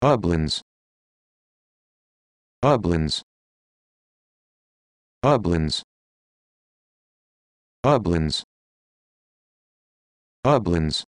Ublins Ublins Ublins Ublins Ublins